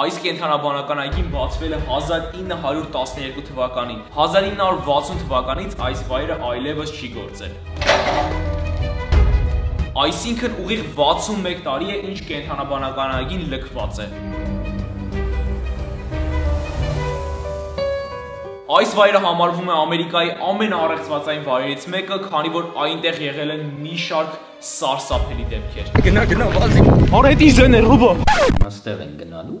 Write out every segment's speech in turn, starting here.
Այս կենթանաբանական այգին բացվել է 1912 թվականին։ 1960 թվականից այս վայրը այլևս չի գործել։ Այսինքն ուղիղ 61 տարի է ինչ կենթանաբանական այգին լքված է։ Այս վայրը համարվում է Ամերիկայի ամենաառեղծվածային վայրերից մեկը, քանի որ այնտեղ եղել են մի շարք սարսափելի դեպքեր։ Գնա, գնա, վազի։ Արեդի է Ռուբո։ Աստեղ են գնալու։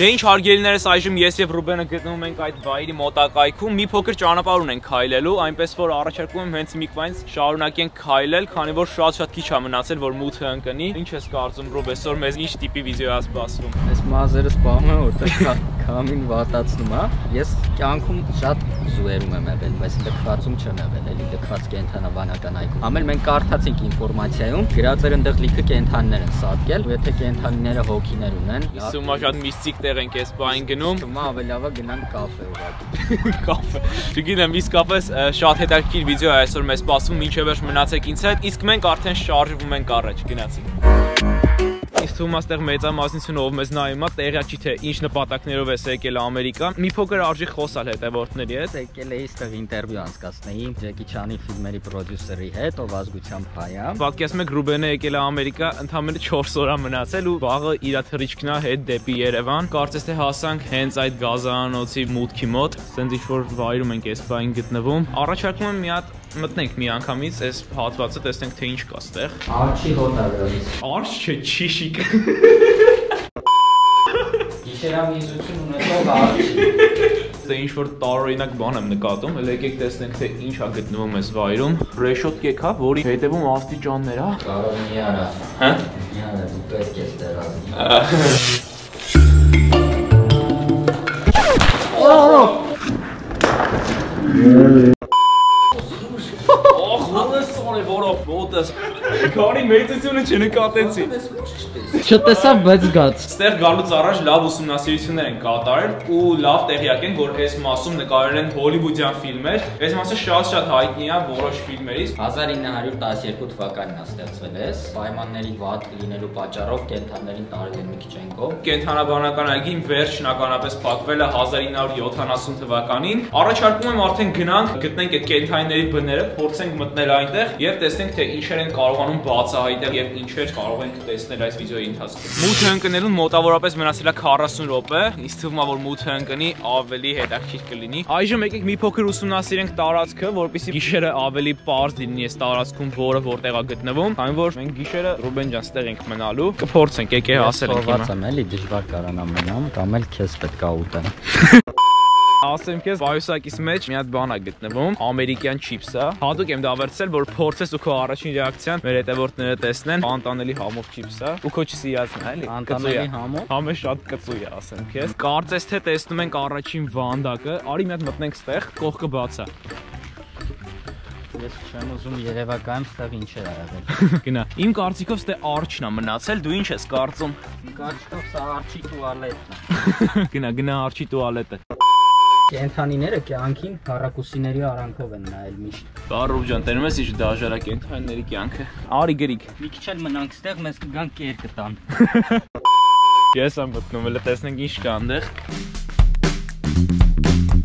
Դե ինչ հարգելիներս այժմ ես եւ Ռուբենը գտնվում ենք այդ վայրի մոտակայքում։ Մի փոքր ճանապարհ ունենք քայլելու, այնպես որ առաջարկում եմ հենց միկվայից շարունակենք քայլել, քանի որ շատ-շատ քիչ է մնացել, որ մութը ընկնի։ Ինչ ես կարծում Ռուբ, այսօր մեզ ինչ տիպի վիդեո է սպասվում։ Այս մազերը սպանում են, որտեղ քամին վատացնում է։ Ես կյանքում շատ զուերում եմ եղել, բայց լքվածում չեմ եղել, էլի լքված կենթանաբանական այգում։ Ամեն մենք կարդացինք ինֆորմացիայում, գրած էր ընդեղ լիքը կենթանիներ են սատկել, ու եթե կենթանիները հոգիներ ունեն, Իսումա շատ միստիկ տեղ ենք այս բային գնում։ Հիմա ավելի լավ է գնանք կաֆե ուղղակի։ Կաֆե։ Չգիտեմ, իսկապես շատ հետաքրքիր վիդեո է այսօր մեզ սպասվում, ինչև էր մնացեք ինձ հետ, իսկ մենք արդեն շարժվում ենք առաջ, գնացինք։ Իսկ թվում աստեղ մեծամասնությունը ով մեզ նայում է, տեղյակ չի թե ինչ նպատակներով է եկել Ամերիկա։ Մի փոքր արժի խոսալ հետևորդների հետ։ Եկել էի ստեղ ինտերվյու անցկացնեի Ջեկի Չանի ֆիլմերի պրոդյուսերի հետ, ով ազգությամբ հայ է։ Պատկերացնում եք Ռուբենը եկել է Ամերիկա, ընդամենը 4 օր է մնացել ու վաղը իր թռիչքն է հետ դեպի Երևան։ Կարծես թե հասանք հենց այդ գազանոցի մուտքի մոտ, սենց ինչ որ վայրում ենք այս բային գտնվում։ Առաջարկում եմ մի հատ մտնենք մի անգամից այս հատվածը, տեսնենք թե ինչ կա ստեղ։ Արչի հոտ ագրալիս։ Արշ չէ, չիշիկ։ Գիշերամիզություն ունեցող արչի։ Դե ինչ որ տարօրինակ բան եմ նկատում, հələ եկեք տեսնենք թե ինչ է գտնվում այս վայրում։ Ռեշոտկե կա, որի հետևում աստիճաններ է։ Կարող մի արա։ Հա։ Մի արա դու պետք ես դեռ Ախ, ոնց սորի որո ոտս։ Քանի մեծությունը չնկատեցի։ Չտեսավ, բայց գաց։ Ստեղ գալուց առաջ լավ ուսումնասիրություններ են կատարել ու լավ տեղյակ են, որ այս մասում նկարել են հոլիվուդյան ֆիլմեր։ Այս մասը շատ-շատ հայտնի է որոշ ֆիլմերից։ 1912 թվականին է ստեղծվել էս։ Պայմանների վատ լինելու պատճառով կենթաններին տարել են մի քիչ կողմ։ Կենթանաբանական այգին վերջն ականապես փակվել է 1970 թվականին։ Առաջարկում եմ արդեն գնանք, գտնենք այդ կենթանիների բները, փորձենք մտնել այնտեղ եւ տեսնենք թե ինչեր են կարողանում բացահայտել եւ ինչեր կարող ենք տեսնել այս վիդեոյի ընթացքում։ Մութը ընկնելուն մոտավորապես մնացել է 40 րոպե, իսկ թվում է որ մութը ընկնի ավելի հետաքրքիր կլինի։ Այժմ եկեք մի փոքր ուսումնասիրենք տարածքը, որպեսզի գիշերը ավելի པարզ լինի այս տարածքում, որը որտեղ է գտնվում, քանի որ մենք գիշերը Ռուբեն ջան ստեղ ենք մնալու։ Կփորձենք, եկե հասել ենք հիմա։ Սովված եմ էլի դժվար կարանամ մնամ, կամ էլ քեզ պետք է ուտեմ։ Ասեմ քեզ, վայուսակից մեջ մի հատ բան է գտնվում, ամերիկյան չիփսը։ Հատուկ եմ դա վերցրել, որ փորձես ու քո առաջին ռեակցիան մեր հետևորդները տեսնեն, անտանելի համով չիփսը։ Ու քո չսիրածն է, էլի։ Անտանելի համով։ Համը շատ կծու է, ասեմ քեզ։ Կարծես թե տեսնում ենք առաջին վանդակը։ Արի մի հատ մտնենք ստեղ, կողքը բաց է։ Ես չեմ ուզում երևակայեմ, ստեղ ինչ է եղել։ Գնա։ Իմ կարծիքով ստե արջն է մնացել, դու ինչ ես կարծում։ Կարծիքով սա արչի տուալետն է։ Գնա, գնա արջի տուալետը։ Կենթանիները կյանքին քառակուսիների արանքով են նայել միշտ։ Բարով ջան, տենում ես ինչ դաժարա կենթանիների կյանքը։ Արի գրիկ։ Մի քիչ էլ մնանք ստեղ, մեզ կգան կեր կտան։ Ես եմ մտնում, elə տեսնենք ինչ կա այնտեղ։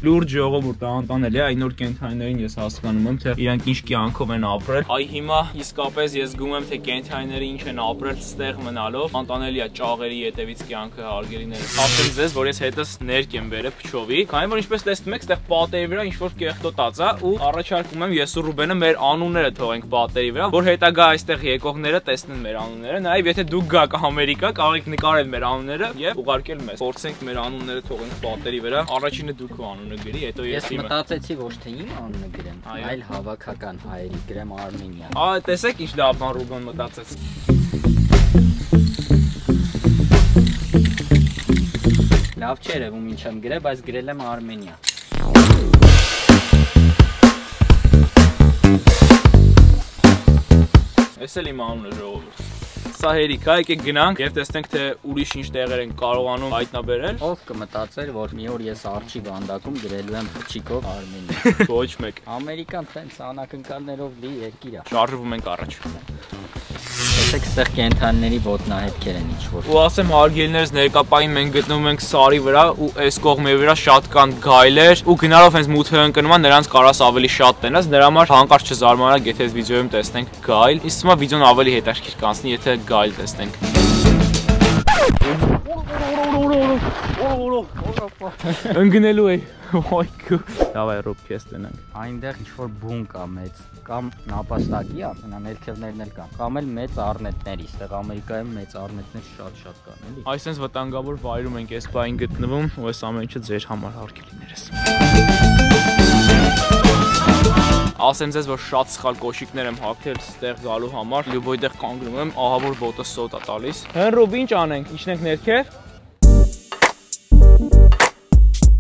Լուրջ ժողովուրդ է անտանելի, այն նոր կենթանիներին ես հասկանում եմ, թե իրանք ինչ կյանքով են ապրել։ Այ հիմա իսկապես ես զգում եմ, թե կենթանիները ինչ են ապրել ստեղ մնալով։ Անտանելի է ճաղերի ետևից կյանքը հարգելիները։ Ասեմ ձեզ, որ ես հետս ներք եմ բերել փչովի, քանի որ ինչպես տեսնում եք, ստեղ պատերի վրա ինչ որ կեղտոտած է ու առաջարկում եմ ես ու Ռուբենը մեր անունները թողենք պատերի վրա, որ հետագա այստեղ եկողները տեսնեն մեր անունները։ Նաև եթե դուք գաք Ամերիկա, կարող եք նկարել մեր անունները եւ ուղարկել մեզ։ Փորձենք մեր անունները թողենք պատերի վրա։ Առաջինը դուք քո անունը գրի, հետո ես Ես իմը։ մտածեցի ոչ թե իմ անունը գրեմ, այլ հավաքական հայերի գրեմ Արմենիա։ Ա, տեսեք ինչ լավ բան Ռուբեն մտածեց։ Լավ չէ երևում ինչ եմ գրել, բայց գրել եմ Արմենիա։ Էս էլ իմ անունը ժողովուրդ։ Սա հերիք է, եկեք գնանք եւ տեսնենք թե ուրիշ ինչ տեղեր են կարողանում հայտնաբերել։ Ով կմտածեր, որ մի օր ես արչի վանդակում գրելու եմ փչիկով Արմենիա։ Ոչ մեկ։ Ամերիկան տենց անակնկալներով լի երկիր է։ Շարժվում ենք առաջ։ տեսեք, այստեղ կենթանիների ոտնահետքեր են ինչ-որ։ Ու ասեմ հարգելիներս ներկապային մենք գտնվում ենք սարի վրա ու այս կողմի վրա շատ կան գայլեր ու գնալով հենց մութը ընկնում են նրանց կարաս ավելի շատ տնես դրա համար հանկարծ չզարմանաք եթե այս վիդեոյում տեսնենք գայլ իսկ հիմա վիդեոն ավելի հետաքրքիր կանցնի եթե գայլ տեսնենք Ընկնելու է։ Ոյ գու։ Դավայ ռոբ քեզ տնենք։ Այնտեղ ինչ որ բուն կա մեծ, կամ նապաստակի է, նա ներքևներն էլ կան, կամ էլ մեծ առնետների, այստեղ Ամերիկայում մեծ առնետներ շատ-շատ կան, էլի։ Այսպես վտանգավոր վայրում ենք այս բային գտնվում, ու այս ամեն ինչը ձեր համար հարգելիներս։ Ասեմ ձեզ, որ շատ սխալ կոշիկներ եմ հագնել ստեղ գալու համար։ Լյուբոյդեղ կանգնում եմ, ահա որ ոտը սոտ է տալիս։ Հենրոբ ինչ անենք։ Իջնենք ներքև։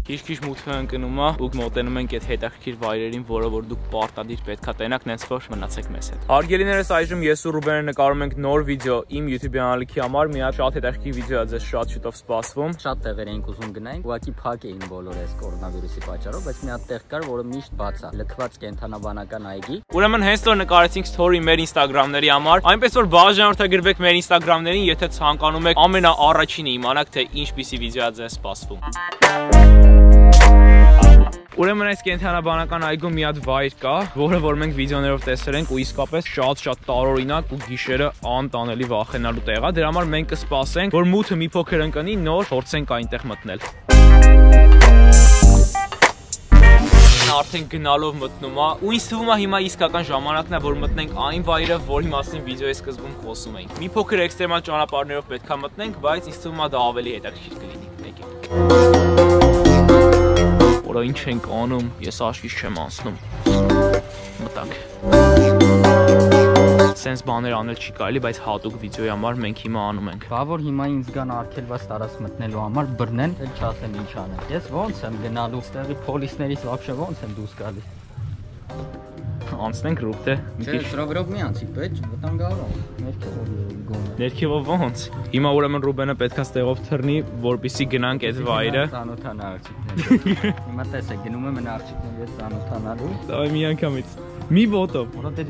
Քիչ-քիչ մութը ընկնում է ու մոտենում ենք այդ հետաքրքիր վայրերին, որը որ դուք պարտադիր պետքա տենաք, նենց որ մնացեք մեզ հետ։ Արգելիներս այժմ ես ու Ռուբենը նկարում ենք նոր վիդեո իմ YouTube անալիքի համար, մի հատ շատ հետաքրքիր վիդեո է ձեզ շատ շուտով սպասվում։ Շատ տեղեր էինք ուզում գնային, ուղղակի փակ էին բոլոր այս կորոնավիրուսի պատճառով, բայց մի հատ տեղ կար, որը միշտ բաց է, լքված կենթանաբանական այգի։ Ուրեմն հենց որ նկարեցինք story մեր Instagram-ների համար, այնպես որ բաժանորդագրվեք մեր Instagram-ներին, եթե ցանկանում եք ամենաառաջինը իմանաք, թե ինչպիսի վիդեո է ձեզ սպասվում։ Ուրեմն այս կենթանաբանական այգում մի հատ վայր կա, որը որ մենք վիդեոներով տեսել ենք ու իսկապես շատ-շատ տարօրինակ ու գիշերը անտանելի վախենալու տեղ է։ Դրա համար մենք կսպասենք, որ մութը մի փոքր ընկնի, նոր փորձենք այնտեղ մտնել արդեն գնալով մտնում է ու ինձ թվում է հիմա իսկական ժամանակն է որ մտնենք այն վայրը որի մասին վիդեոյի սկզբում խոսում էինք մի փոքր էքստրեմալ ճանապարհներով պետքա մտնենք բայց ինձ թվում է դա ավելի հետաքրքիր կլինի եկեք Որա ինչ ենք անում, ես աշկից չեմ անցնում։ Մտանք։ Սենց բաներ անել չի կարելի, բայց հատուկ վիդեոյի համար մենք հիմա անում ենք։ Բա որ հիմա ինձ գան արկելված տարած մտնելու համար բռնեն, էլ չասեմ ինչ անեն։ Ես ո՞նց եմ գնալու, ստեղի պոլիսներից вообще ո՞նց եմ դուրս գալիս անցնենք ռուտը։ Չէ, սրագրով մի անցի, պետք վտանգավոր։ Ներքևով գոնե։ Ներքևով ոնց։ Հիմա ուրեմն Ռուբենը պետքա ստեղով թռնի, որպեսի գնանք այդ վայրը։ Ծանոթանա աղջիկների։ Հիմա տեսեք, գնում եմ այն աղջիկների հետ ծանոթանալու։ Դայ մի անգամից։ Մի ոտով։ Որովհետեւ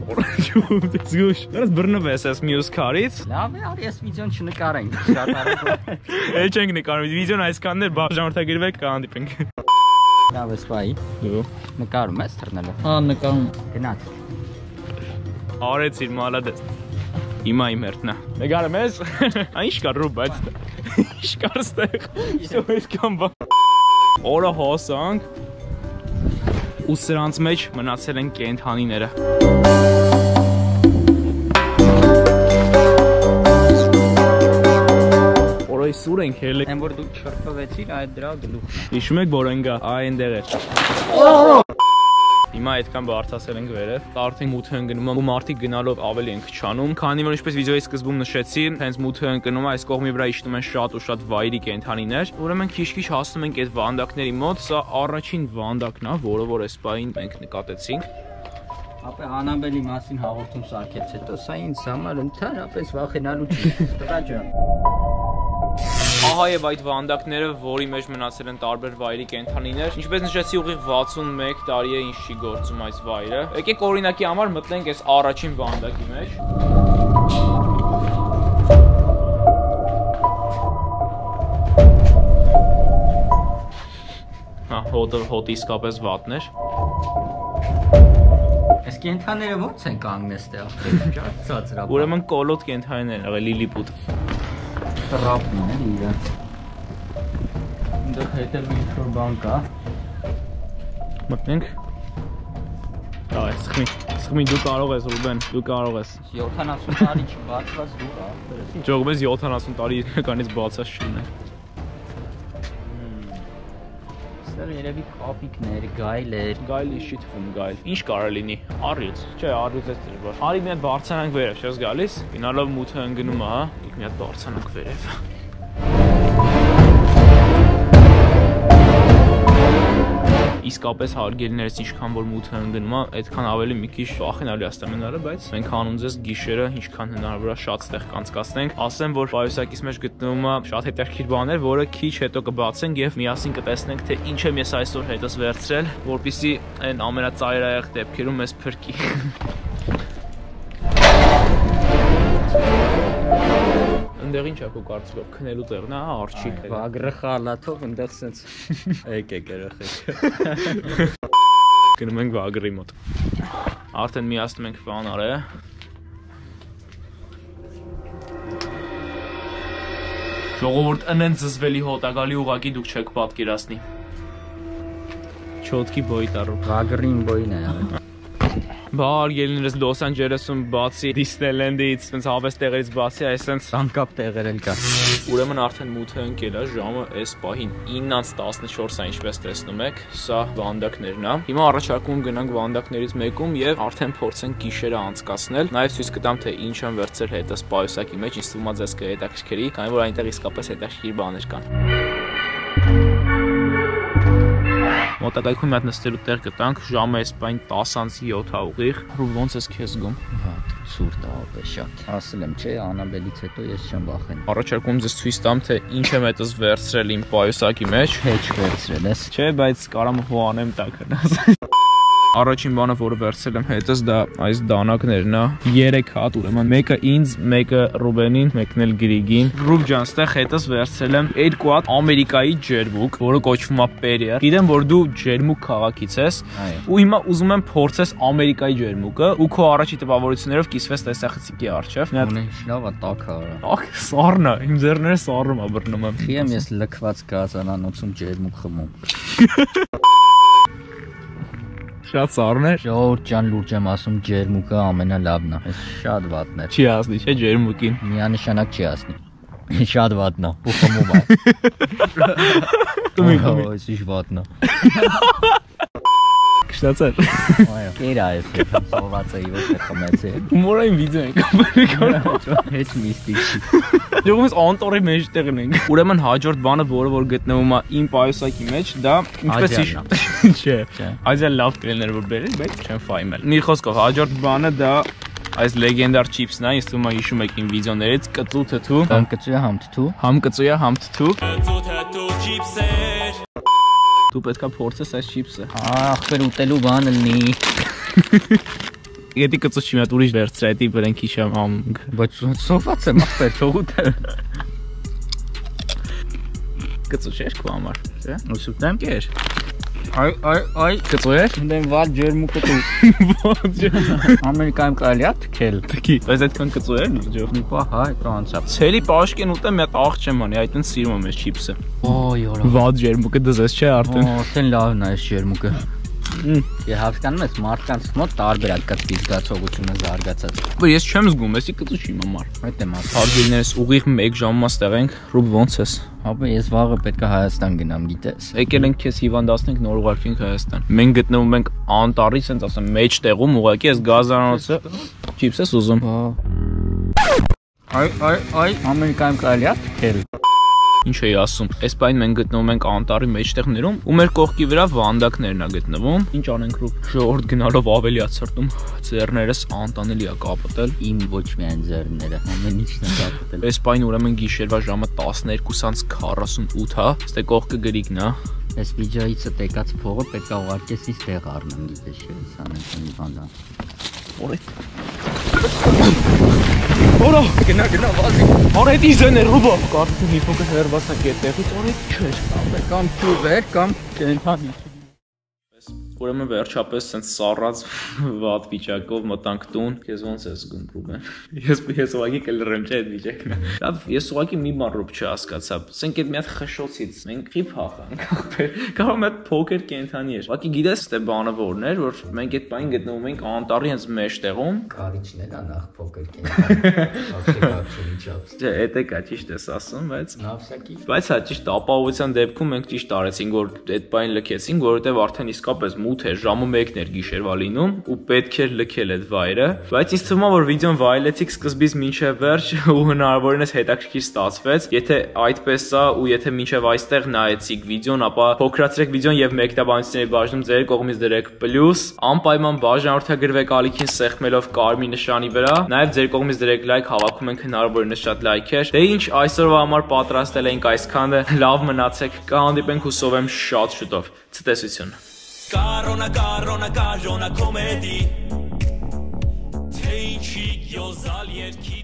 զգուշ։ Դրս բռնվես այս մյուս քարից։ Լավ է, արի այս վիդեոն չնկարենք։ Շատ արագ։ Էլ չենք նկարում։ Վիդեոն այսքաններ բաժանորդագրվեք կհանդիպենք։ Լավ է, սպայի։ Դու նկարում ես թռնելը։ Հա, նկարում։ Գնաց։ Արեցիր, մալադես։ Հիմա իմ հերթն է։ Նկարում ես։ Ինչ կա ռու, բայց ինչ կար ստեղ։ Всё այսքան բա։ Օրը հոսանք։ Ու սրանց մեջ մնացել են կենթանիները։ Օրը սուր ենք հելը։ Այն որ դու չրփվեցիր, այդ դրա գլուխն է։ Հիշում եք որենգա, այ այնտեղ էր։ Հիմա այդքան բարձրացել ենք վերև։ Արդեն մութը ընկնում է ու մարդիկ գնալով ավելի են քչանում, քանի որ ինչպես վիդեոյի սկզբում նշեցի, հենց մութը ընկնում է, այս կողմի վրա իջնում են շատ ու շատ վայրի կենթանիներ։ Ուրեմն քիչ-քիչ հասնում ենք այդ վանդակների մոտ, սա առաջին վանդակն է, որը որ այս պահին մենք նկատեցինք։ Ապա Անաբելի մասին հաղորդում սարքեց, հետո սա ինձ համար ընդհանրապես վախենալու չի։ Տղա ջան։ Ահա եւ այդ վանդակները, որի մեջ մնացել են տարբեր վայրի կենթանիներ։ Ինչպես նշեցի, ուղիղ 61 տարի է ինչ չի գործում այս վայրը։ Եկեք օրինակի համար մտնենք այս առաջին վանդակի մեջ։ Հա, հոտը հոտը իսկապես վատներ։ Այս կենթաները ո՞նց են կանգնես տեղ։ Շատ ցածր է։ Ուրեմն կոլոտ կենթանիներ են եղել լիլիպուտ։ տրապն է իրը։ Դուք հետել մի ինչ-որ բան կա։ Մտնենք։ Դա է, սխմի։ Սխմի դու կարող ես, Ռուբեն, դու կարող ես։ 70 տարի չբացված դուր է։ Ճողմես 70 տարի կանից բացած շինն է։ Ստեղ երևի կապիկներ, գայլեր։ Գայլի չի թվում գայլ։ Ինչ կարող լինի։ Առյուծ։ Չէ, առյուծ է դժվար։ Արի մի հատ բարձրանանք վերև, չես գալիս։ Գնալով մութը ընկնում է, հա։ մի հատ բարձրանանք վերև։ Իսկապես հարգելիներս ինչքան որ մութը ընկնում է, այդքան ավելի մի քիչ վախենալի է ստեմենալը, բայց մենք անում ձեզ գիշերը ինչքան հնարավոր է շատ ստեղ կանցկացնենք։ Ասեմ, որ պայուսակից մեջ գտնվում է շատ հետաքրքիր բաներ, որը քիչ հետո կբացենք եւ միասին կտեսնենք, թե ինչ եմ ես այսօր հետս վերցրել, որpիսի այն ամենածայրահեղ դեպքերում մեզ փրկի։ այնտեղ ինչ է քո կարծիքով քնելու տեղն է, հա, արչիկ։ Վագրը խալաթով այնտեղ սենց եկեք երեխեք։ Գնում ենք վագրի մոտ։ Արդեն միացնում ենք ֆանարը։ Ժողովուրդ ընեն զզվելի հոտակալի ուղակի դուք չեք պատկերացնի։ Չոտքի բոյտարու։ Վագրին բոյն է Բար ելներս Լոս Անջելեսում բացի Դիսնեյլենդից, այնց հավես տեղերից բացի, այսենց Ցանկապ տեղեր էլ կա։ ուրեմն արդեն մութը ընկել է, ժամը այս պահին 9:14 է, ինչպես տեսնում եք, սա վանդակներն է։ Հիմա առաջարկում գնանք վանդակներից մեկում եւ արդեն փորձենք գիշերը անցկացնել։ Նաեւ ցույց կտամ թե ինչ եմ վերցրել հետս պայուսակի մեջ, ինձ թվում է ձեզ կհետաքրքրի, քանի որ այնտեղ իսկապես հետաքրքիր բաներ կան։ Մոտակայքում մի հատ նստելու տեղ գտանք, ժամը այս պայն 10:07 է ուղիղ։ Ու ոնց ես քեզ զգում։ Վատ, սուրտ աղբե շատ։ Ասել եմ, չէ, Անաբելից հետո ես չեմ վախենում։ Առաջարկում ձեզ ցույց տամ, թե ինչ եմ հետս վերցրել իմ պայուսակի մեջ։ Հեչ վերցրել ես։ Չէ, բայց կարամ հոանեմ տակնաս։ Առաջին բանը, որը վերցրել եմ հետս, դա այս դանակներն է։ 3 հատ, ուրեմն. մեկը ինձ, մեկը Ռուբենին, մեկն էլ Գրիգին։ Ռուբ ջան, ստեղ հետս վերցրել եմ 2 հատ Ամերիկայի ջերմուկ, որը կոչվում է Perrier։ Գիտեմ, որ դու ջերմուկ քաղաքից ես, ու հիմա ուզում եմ փորձես Ամերիկայի ջերմուկը, ու քո առաջի տպավորություններով կիսվես տեսախցիկի հատ Ունեն շնավա տակա։ Ահ, սառն է, իմ ձեռները սառնում է բռնում եմ։ Խի եմ ես լքված գազանանոցում ջերմուկ խմում։ Շատ սառն է։ Ժողովուրդ ջան լուրջ եմ ասում ջերմուկը ամենալավն է։ Այս շատ վատն է։ Չի ասնի, չէ ջերմուկին։ Միանշանակ չի ասնի։ Շատ վատն է։ Ու խմում է։ տումի։ Այս ինչ վատն է։ Կշտացար։ Այո։ Կերա այս սոված է իվը խմեցի։ Հումորային վիդեո ենք ապրել։ Հետ միստիկ չի։ Ջողումս անտորի մեջտեղն ենք։ Ուրեմն հաջորդ բանը, որը որ գտնվում է իմ պայուսակի մեջ, դա ինչպես իշ։ Չէ։ Այզել լավ կլիներ որ բերել, բայց չեմ ֆայմել։ Մի խոսքով հաջորդ բանը դա այս լեգենդար չիփսն է, ես թվում է հիշում եք իմ վիդեոներից, կծու թթու, Կամ կծույա համ թթու։ համ կծույա, համ թթու։ Դու պետքա փորձես այս չիփսը։ Ախր ուտելու բան լինի։ Եթե կծու չի մի հատ ուրիշ վերցրա, դա բերենք հիշամ ամ։ Բայց սոված եմ ախպեր թողուտը։ Կծու չէր քո համար, չէ՞։ Ուսուտեմ։ Կեր։ Այ այ այ Կծու էր։ դեմ վալ ջերմուկը դու։ Ոչ։ Ամերիկայում կարելի է թքել։ Տքի, բայց այդքան կծու էր լրջով։ Մի պահ հա հետո անցավ։ Ցելի պաշկեն ուտեմ, մի հատ աղ չեմ անի, այդտեն սիրում եմ այս չիփսը։ Ոյ որա։ Վատ ջերմուկը դզես չէ արդեն։ Արդեն լավն է այս ջերմուկը։ Ես հասկանում եմ, մարդկանց մոտ տարբերակ կա զգացողությունը զարգացած։ Բայց ես չեմ զգում, էսի կծու չի մամար։ Այդ եմ ասում։ Հարգելիներս ուղիղ 1 ժամումա ստեղ ենք։ Ռուբ ոնց ես։ Ապա ես վաղը պետքա Հայաստան գնամ, գիտես։ Եկել ենք քեզ հիվանդացնենք նոր ուղարկենք Հայաստան։ Մենք գտնվում ենք Անտարի, ասենց ասեմ, մեջ տեղում, ուղղակի այս գազանոցը չիփս ես ուզում։ Այ այ այ Ամերիկայում կարելի է թքել։ Ինչ էի ասում։ Այս պայն մենք գտնվում ենք Անտարի մեջտեղներում, ու մեր կողքի վրա վանդակներն է գտնվում։ Ինչ անենք Ռուբ։ Ժողովուրդ գնալով ավելի է ցրտում։ Ձեռներս անտանելի է կապտել։ Իմ ոչ միայն ձեռները, ամեն ինչն է կապտել։ Այս պայն ուրեմն գիշերվա ժամը 12:48 հա։ Ստե կողքը գրիգն է։ Այս վիդեոից տեկած փողը պետքա ուղարկես իս տեղ առնեմ, գիտես չէ, սան է բանա։ Օրե։ Օրա, Գնա գնա վազի։ օրեդի զեներ Ռուբո։ Կարծում մի փոքր հերվասա կետեղից օրե չէր։ Կամ քյուվեր, կամ կենթանի։ Ուրեմն վերջապես sense սառած վատ վիճակով մտանք տուն։ Քեզ ոնց ես զգում Ռուբեն։ Ես ես ուղղակի կլրեմ չէ այդ վիճակն։ Լավ, ես ուղղակի մի բան Ռուբ չհասկացա։ Սենք այդ մի հատ խշշոցից մենք խիփ հախանք։ Կարող եմ այդ փոքր կենթանի էր։ Ուղղակի գիտես թե բանը որն էր, որ մենք այդ բան գտնվում ենք անտարի հենց մեջտեղում։ Կարիճն է նախ փոքր կենթանի։ Չէ, այդ է կա ճիշտ ես ասում, բայց Նավսակի Բայց հա ճիշտ ապահովության դեպքում մենք ճիշտ արեցինք որ այդ բան լքեցինք, որովհետև արդեն իսկապես մութ էր, ժամը 1-ն էր գիշերվա լինում ու պետք էր լքել այդ վայրը, բայց ինձ թվում է որ վիդեոն վայելեցիք սկզբից մինչև վերջ ու հնարավորինս հետաքրքիր ստացվեց։ Եթե այդպես է ու եթե մինչև այստեղ նայեցիք վիդեոն, ապա փոքրացրեք վիդեոն եւ մեկտաբանությունների բաժնում ձեր կողմից դրեք պլյուս, անպայման բաժանորդագրվեք ալիքին սեղմելով կարմիր նշանի վրա, նաեւ ձեր կողմից դրեք լայք, հավաքում ենք հնարավորինս շատ լայքեր։ Դե ինչ այսօրվա համար պատրաստել ենք այսքանը։ Լավ մնացեք, կհանդիպենք հուսով եմ շատ շուտով։ Ցտեսություն։ Carona, carona, carona, una di. Te incik yozal yetki